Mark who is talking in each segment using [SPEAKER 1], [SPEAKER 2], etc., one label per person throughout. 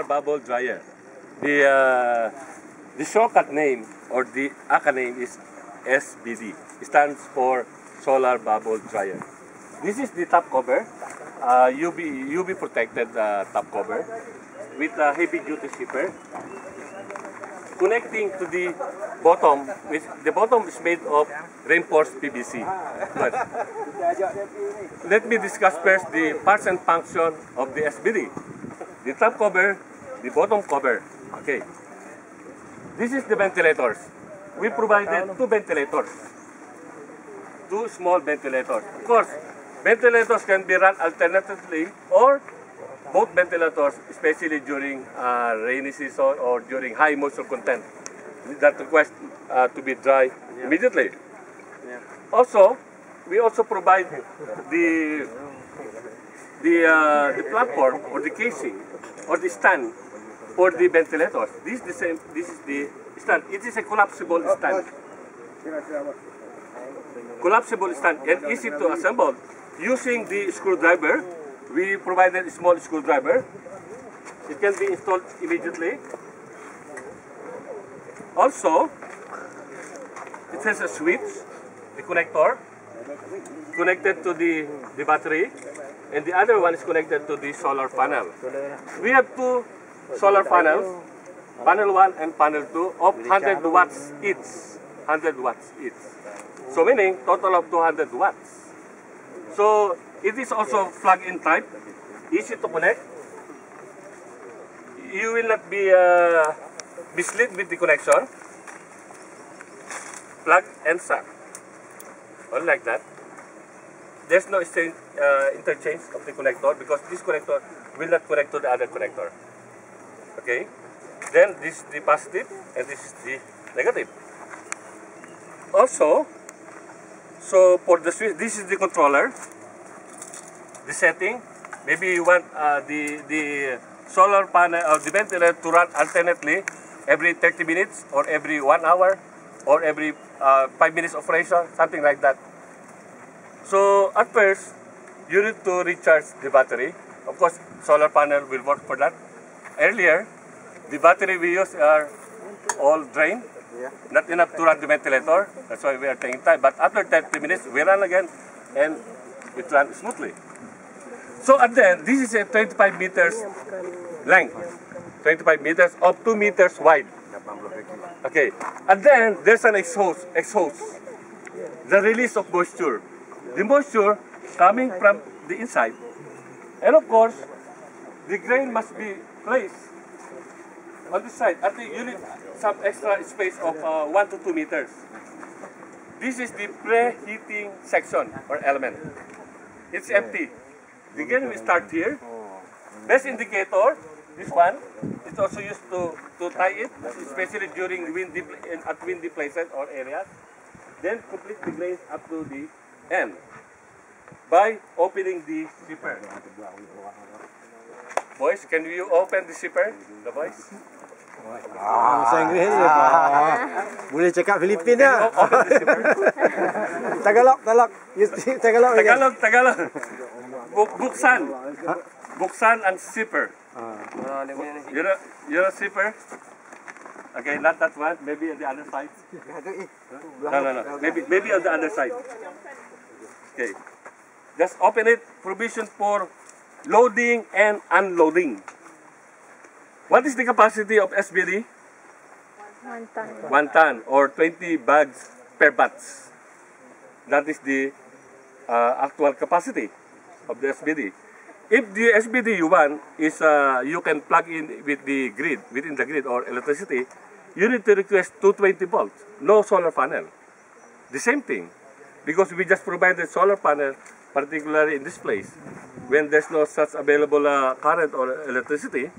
[SPEAKER 1] bubble dryer. The uh, the shortcut name or the acronym is SBD. It stands for Solar Bubble Dryer. This is the top cover, uh, UV UV protected uh, top cover with a heavy duty zipper connecting to the bottom. Which the bottom is made of reinforced PVC. But let me discuss first the parts and function of the SBD. The top cover, the bottom cover. Okay. This is the ventilators. We provided two ventilators. Two small ventilators. Of course, ventilators can be run alternatively or both ventilators, especially during uh, rainy season or during high moisture content that request uh, to be dry immediately. Also, we also provide the the uh, the platform or the casing or the stand for the ventilators. This is the same. This is the stand. It is a collapsible stand. Collapsible stand and easy to assemble. Using the screwdriver, we provided a small screwdriver. It can be installed immediately. Also, it has a switch, the connector, connected to the, the battery, and the other one is connected to the solar panel. We have two solar panels, panel 1 and panel 2 of 100 watts each. 100 watts each. So meaning total of 200 watts. So it is also plug-in type, easy to connect. You will not be uh, misled with the connection. Plug and suck. All like that. There's no exchange, uh, interchange of the connector because this connector will not connect to the other connector. Okay? Then this is the positive and this is the negative. Also, so for the switch, this is the controller. The setting. Maybe you want uh, the the solar panel or the ventilator to run alternately every 30 minutes or every one hour or every uh, five minutes operation, something like that. So at first, you need to recharge the battery. Of course, solar panel will work for that. Earlier, the battery we use are all drained. Not enough to run the ventilator. That's why we are taking time. But after 30 minutes, we run again and it runs smoothly. So at the end, this is a 25 meters length. 25 meters of 2 meters wide. Okay. And then there's an exhaust. exhaust. The release of moisture. The moisture coming from the inside. And of course, the grain must be placed on this side. At the unit, some extra space of uh, 1 to 2 meters. This is the preheating section or element. It's empty. The grain will start here. Best indicator, this one, it's also used to, to tie it, especially during windy, in- at windy places or areas. Then complete the grains up to the end by opening the zipper. Boys, can you open the zipper? The boys?
[SPEAKER 2] Ah, bahasa Inggeris je. Ah. Boleh cakap Filipin
[SPEAKER 1] Can you
[SPEAKER 2] dah.
[SPEAKER 1] o- open the zipper?
[SPEAKER 2] Tagalog, Tagalog. You speak Tagalog.
[SPEAKER 1] Tagalog, Tagalog. Bu- buksan. Buksan ang zipper. You know, you know zipper? Okay, not that one. Maybe on the other side. No, no, no. Maybe, maybe on the other side. Okay. Just open it. Provision for loading and unloading. What is the capacity of SBD?
[SPEAKER 3] One ton.
[SPEAKER 1] One ton or 20 bags per batch. That is the uh, actual capacity of the SBD. If the SBD you want is uh, you can plug in with the grid, within the grid or electricity, you need to request 220 volts, no solar panel. The same thing, because we just provided solar panel, particularly in this place, when there's no such available uh, current or electricity,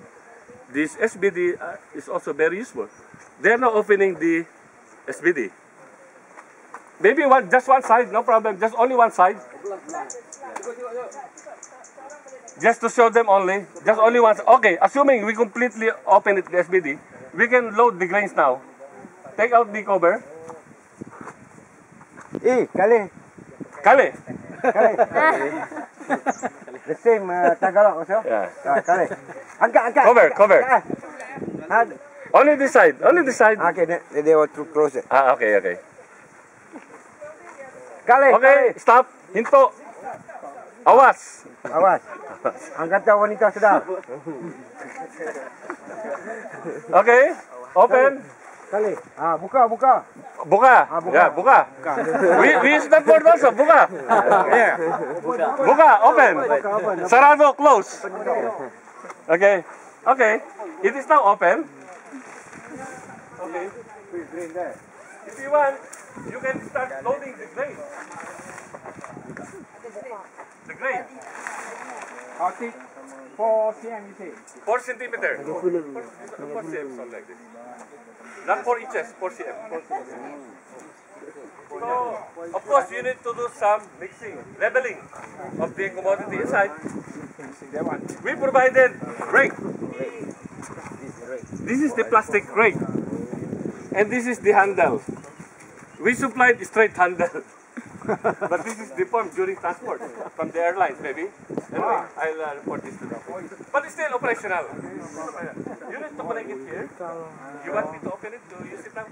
[SPEAKER 1] this SBD uh, is also very useful. They are not opening the SBD. Maybe one, just one side, no problem. Just only one side. Just to show them only. Just only one side. Okay, assuming we completely open it, the SBD, we can load the grains now. Take out the cover.
[SPEAKER 2] Eh, kali.
[SPEAKER 1] Kali.
[SPEAKER 2] The same uh, Tagalog also.
[SPEAKER 1] Yeah.
[SPEAKER 2] Ah, kali. Angkat, angkat.
[SPEAKER 1] Cover,
[SPEAKER 2] angkat.
[SPEAKER 1] cover.
[SPEAKER 2] Ah. Ah,
[SPEAKER 1] Only this side. Only this side.
[SPEAKER 2] Okay, they, they want to close it.
[SPEAKER 1] Ah, okay, okay.
[SPEAKER 2] Kali,
[SPEAKER 1] Okay, stop. Hinto. Awas.
[SPEAKER 2] Awas. Angkatan wanita sedar.
[SPEAKER 1] Okay. Open.
[SPEAKER 2] Kali. Ah, buka, buka.
[SPEAKER 1] Buka.
[SPEAKER 2] Ah, buka.
[SPEAKER 1] Yeah, buka. We, we use that word also. Buka.
[SPEAKER 2] Yeah.
[SPEAKER 1] Buka. Open.
[SPEAKER 2] Buka, open.
[SPEAKER 1] Sarado. Close. Okay. Okay. It is now open. Okay. If you want, you can start loading the grain. The grain.
[SPEAKER 4] How thick? 4 cm you say?
[SPEAKER 1] 4 centimeter. 4, 4 cm, something like this. Not 4 inches, 4 cm. So, of course, you need to do some mixing, leveling of the commodity inside. We provided rake. This is the plastic rake. And this is the handle. We supplied straight handle. but this is deformed during transport from the airlines, maybe. Anyway, I'll uh, report this to them. But it's still operational. You need to connect it here. You want me to open it to use it now?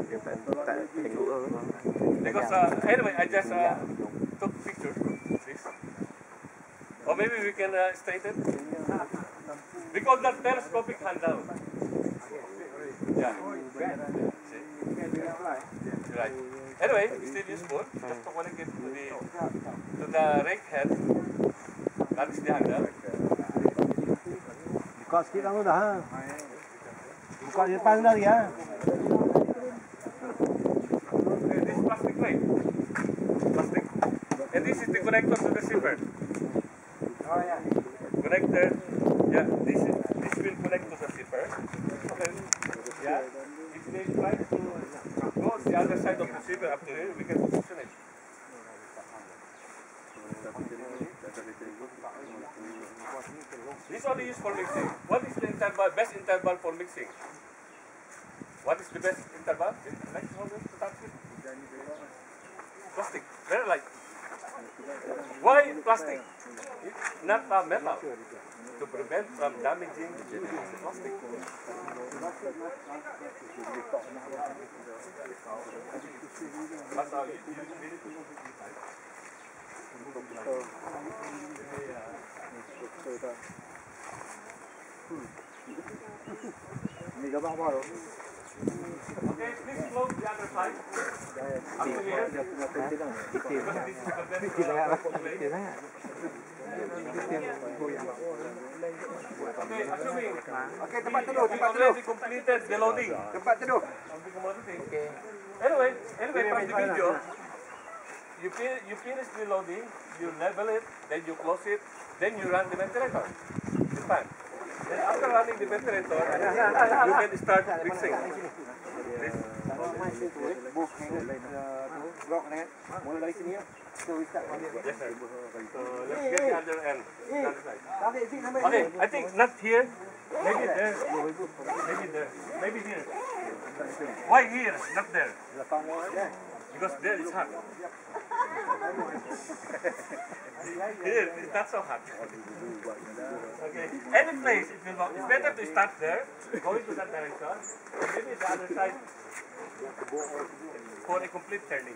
[SPEAKER 1] Because, uh, anyway, I just uh, took picture this. Or maybe we can uh, straighten. We call that telescopic handle. Yeah. See? Right. Anyway, still useful just to connect it to the to the rake head. That is the handle.
[SPEAKER 2] Buka sikit kamu dah. Buka di depan dah dia.
[SPEAKER 1] This plastic rake. Plastic. And this is the connector to the zipper.
[SPEAKER 2] Oh ya.
[SPEAKER 1] Connector. Yeah, this is this will connect to the zipper. Okay. Yeah. If they try to other side of the zipper up to we can position it. This only used for mixing. What is the interval, best interval for mixing? What is the best interval? With. Plastic, very light. Why plastic? Not uh, metal. To prevent from damaging the plastic. That's how you, you need Okay, please close the other side. To here. Because this is. Okay,
[SPEAKER 2] Okey, tempat teduh, tempat teduh.
[SPEAKER 1] completed the loading
[SPEAKER 2] Tempat teduh.
[SPEAKER 1] commodity. Anyway, anyway, from the video, you fin you finish the loading, you level it, then you close it, then you run the ventilator. The fan. Then after running the ventilator, you can start mixing. This.
[SPEAKER 2] Blok ni. Mula dari sini ya. So we start from here.
[SPEAKER 1] Yes, sir. So let's get the other end. the other side.
[SPEAKER 2] Tarik sini sampai
[SPEAKER 1] Okay, I think not here. Maybe there. Maybe there. Maybe here. Why here? Not there. Because there is hot. it's not so hot. Okay. Any place it will go. It's better to start there, going to that direction, and maybe the other side for a complete turning.